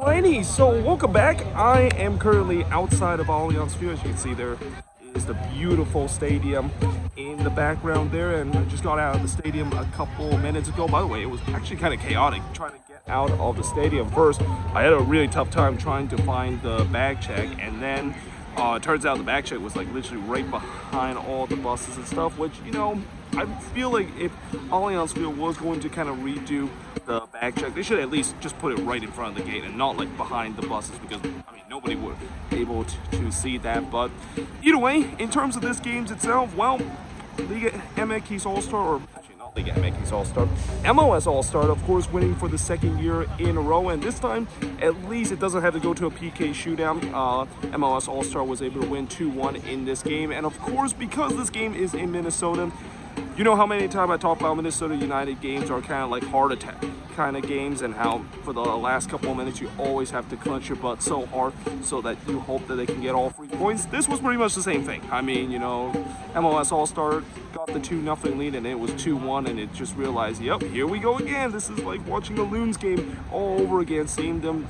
Alrighty, so welcome back. I am currently outside of Allianz Field. As you can see, there is the beautiful stadium in the background there. And I just got out of the stadium a couple minutes ago. By the way, it was actually kind of chaotic trying to get out of the stadium. First, I had a really tough time trying to find the bag check, and then uh, it turns out the back check was like literally right behind all the buses and stuff, which, you know, I feel like if Allianz Field was going to kind of redo the bag check, they should at least just put it right in front of the gate and not like behind the buses because, I mean, nobody would be able to, to see that. But either way, in terms of this games itself, well, Liga MX All-Star, or actually not Liga MX All-Star, MLS All-Star, of course, winning for the second year in a row. And this time, at least it doesn't have to go to a PK shootout. Uh, MLS All-Star was able to win 2-1 in this game. And of course, because this game is in Minnesota, you know how many times I talk about Minnesota United games are kind of like heart attack kind of games and how for the last couple of minutes you always have to clench your butt so hard so that you hope that they can get all three points. This was pretty much the same thing. I mean, you know, MLS All-Star got the 2 nothing lead and it was 2-1 and it just realized, yep, here we go again. This is like watching a Loons game all over again, seeing them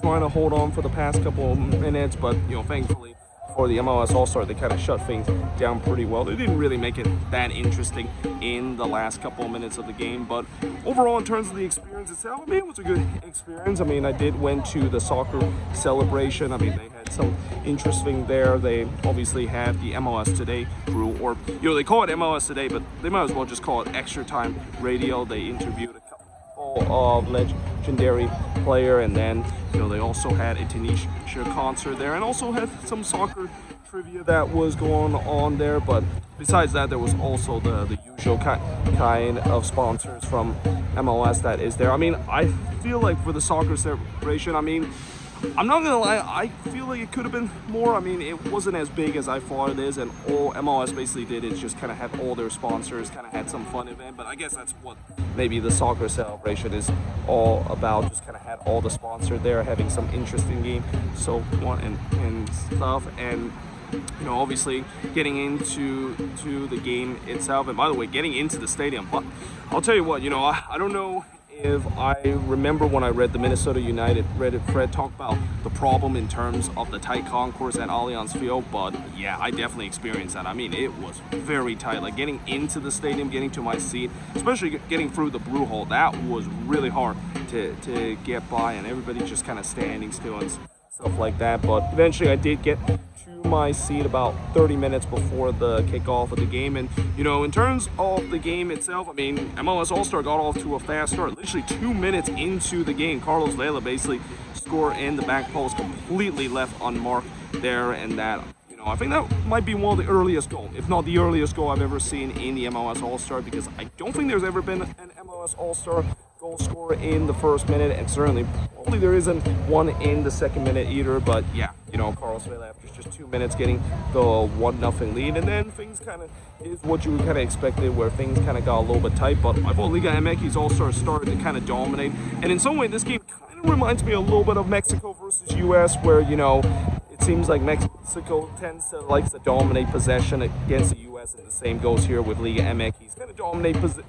trying to hold on for the past couple of minutes, but, you know, thankfully for the MLS All-Star, they kind of shut things down pretty well. They didn't really make it that interesting in the last couple of minutes of the game, but overall, in terms of the experience itself, I mean, it was a good experience. I mean, I did went to the soccer celebration. I mean, they had some interesting there. They obviously had the MLS Today crew, or, you know, they call it MLS Today, but they might as well just call it Extra Time Radio. They interviewed a couple of legendary player and then you know they also had a Tanisha concert there and also had some soccer trivia that was going on there but besides that there was also the the usual kind of sponsors from MLS that is there. I mean I feel like for the soccer celebration I mean I'm not gonna lie, I feel like it could have been more. I mean, it wasn't as big as I thought it is, and all MLS basically did is just kind of have all their sponsors, kind of had some fun event. But I guess that's what maybe the soccer celebration is all about. Just kind of had all the sponsors there, having some interesting game, so on and, and stuff, and you know, obviously getting into to the game itself. And by the way, getting into the stadium. But I'll tell you what, you know, I, I don't know if I remember when I read the Minnesota United Reddit Fred talk about the problem in terms of the tight concourse at Allianz Field, but yeah, I definitely experienced that. I mean, it was very tight. Like getting into the stadium, getting to my seat, especially getting through the blue hole, that was really hard to, to get by, and everybody just kind of standing still and stuff like that. But eventually, I did get my seat about 30 minutes before the kickoff of the game. And, you know, in terms of the game itself, I mean, MLS All-Star got off to a fast start. Literally two minutes into the game, Carlos Vela basically scored in the back post, completely left unmarked there. And that, you know, I think that might be one of the earliest goals, if not the earliest goal I've ever seen in the MLS All-Star, because I don't think there's ever been an MLS All-Star goal scorer in the first minute, and certainly probably there isn't one in the second minute either. But yeah, you know, Carlos Vela after just two minutes getting the one nothing lead, and then things kind of is what you kind of expected, where things kind of got a little bit tight. But I thought Liga MX All Star started to kind of dominate, and in some way, this game kind of reminds me a little bit of Mexico versus U.S., where you know it seems like Mexico tends to likes to dominate possession against the U.S. and the same goes here with Liga MX. Kind of dominate possession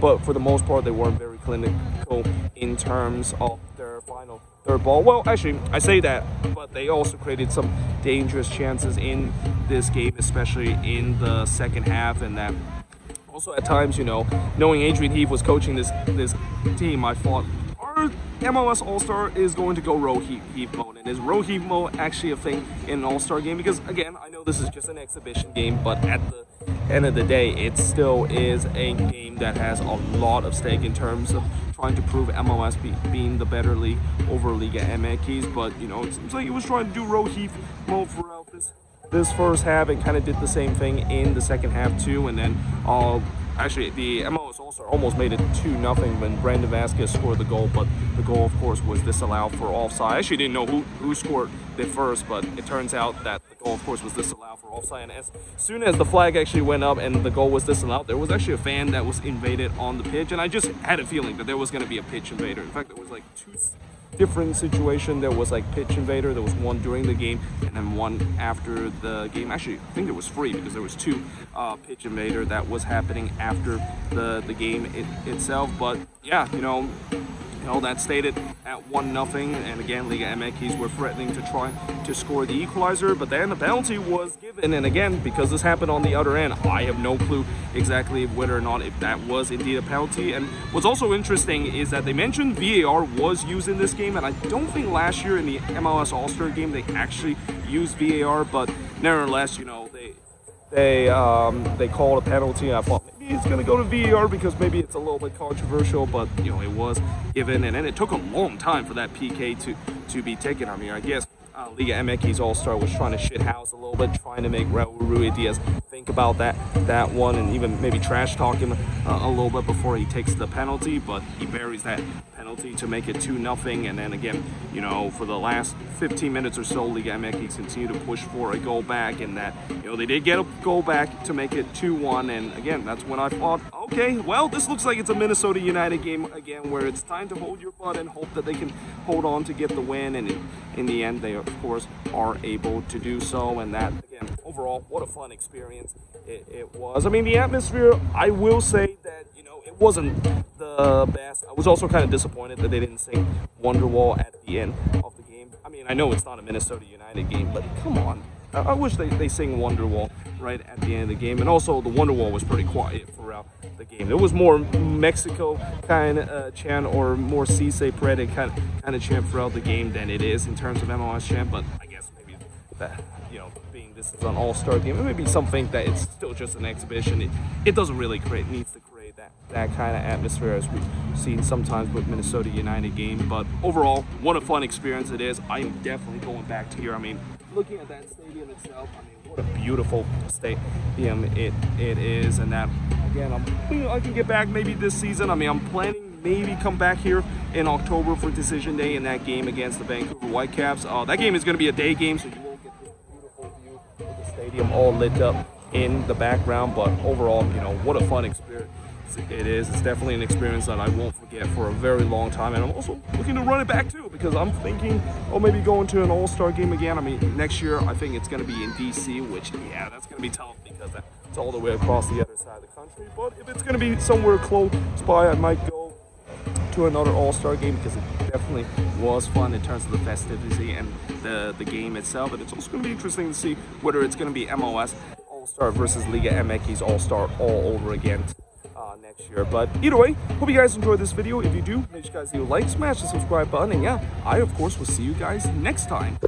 but for the most part, they weren't very clinical in terms of their final third ball. Well, actually, I say that, but they also created some dangerous chances in this game, especially in the second half, and that also at times, you know, knowing Adrian Heath was coaching this this team, I thought MLS All-Star is going to go row Heath mode. And is row mode actually a thing in an All-Star game? Because again, I know this is just an exhibition game, but at the end of the day, it still is a game that has a lot of stake in terms of trying to prove MLS be, being the better league over Liga MX. But, you know, it seems like he was trying to do row Heath mode throughout this this first half and kind of did the same thing in the second half too. And then uh, actually the MLS All-Star almost made it 2 nothing when Brandon Vazquez scored the goal, but the goal of course was disallowed for offside. I actually didn't know who, who scored it first, but it turns out that the goal of course was disallowed for offside. And as soon as the flag actually went up and the goal was disallowed, there was actually a fan that was invaded on the pitch, and I just had a feeling that there was going to be a pitch invader. In fact, there was like two different situation. There was like pitch invader. There was one during the game and then one after the game. Actually, I think there was three because there was two uh, pitch invader that was happening after the the game it, itself. But yeah, you know, know, that stated at 1 nothing. And again, Liga MX were threatening to try to score the equalizer, but then the penalty was given. And again, because this happened on the other end, I have no clue exactly whether or not if that was indeed a penalty. And what's also interesting is that they mentioned VAR was used in this game, and I don't think last year in the MLS All-Star game they actually used VAR, but nevertheless, you know, they um, they called a penalty. I thought maybe it's going to go to VAR because maybe it's a little bit controversial, but you know it was given, and then it took a long time for that PK to to be taken. I mean, I guess uh, Liga MX All-Star was trying to shit house a little bit, trying to make Raul Ruidíaz think about that that one, and even maybe trash talk him uh, a little bit before he takes the penalty, but he buries that penalty to make it 2 nothing. And then again, you know, for the last 15 minutes or so, Liga MX continued to push for a goal back, and that, you know, they did get a goal back to make it 2 1. And again, that's when I thought, okay, well, this looks like it's a Minnesota United game again, where it's time to hold your butt and hope that they can hold on to get the win. And in, in the end, they, of course, are able to do so. And that, again, overall, what a fun experience it, it was. I mean, the atmosphere, I will say that, you know, it wasn't the best. I was also kind of disappointed that they didn't sing Wonderwall at the end of the game. I mean, I know it's not a Minnesota United game, but come on. I, I wish they, they sing Wonderwall right at the end of the game. And also, the Wonderwall was pretty quiet throughout the game. It was more Mexico kind of uh, chant or more Si Se Puede kind kind of chant throughout the game than it is in terms of MLS chant, but I guess maybe that, you know, being this is an all-star game, it may be something that it's still just an exhibition. It, it doesn't really create, needs to create that, that kind of atmosphere as we've seen sometimes with Minnesota United game. But overall, what a fun experience it is. I am definitely going back to here. I mean, looking at that stadium itself, I mean, what a beautiful stadium it, it is. And that, again, I'm, I can get back maybe this season. I mean, I'm planning maybe come back here in October for decision day in that game against the Vancouver Whitecaps. Uh, that game is going to be a day game, so you stadium all lit up in the background. But overall, you know, what a fun experience it is. It's definitely an experience that I won't forget for a very long time. And I'm also looking to run it back too because I'm thinking, oh, maybe going to an all-star game again. I mean, next year I think it's going to be in DC, which, yeah, that's going to be tough because it's all the way across the other side of the country. But if it's going to be somewhere close by, I might go to another all-star game because it definitely was fun in terms of the festivity and the, the game itself. And it's also going to be interesting to see whether it's going to be MLS All-Star versus Liga MX All-Star all over again uh, next year. But either way, hope you guys enjoyed this video. If you do, make sure you guys leave a like, smash the subscribe button, and yeah, I of course will see you guys next time.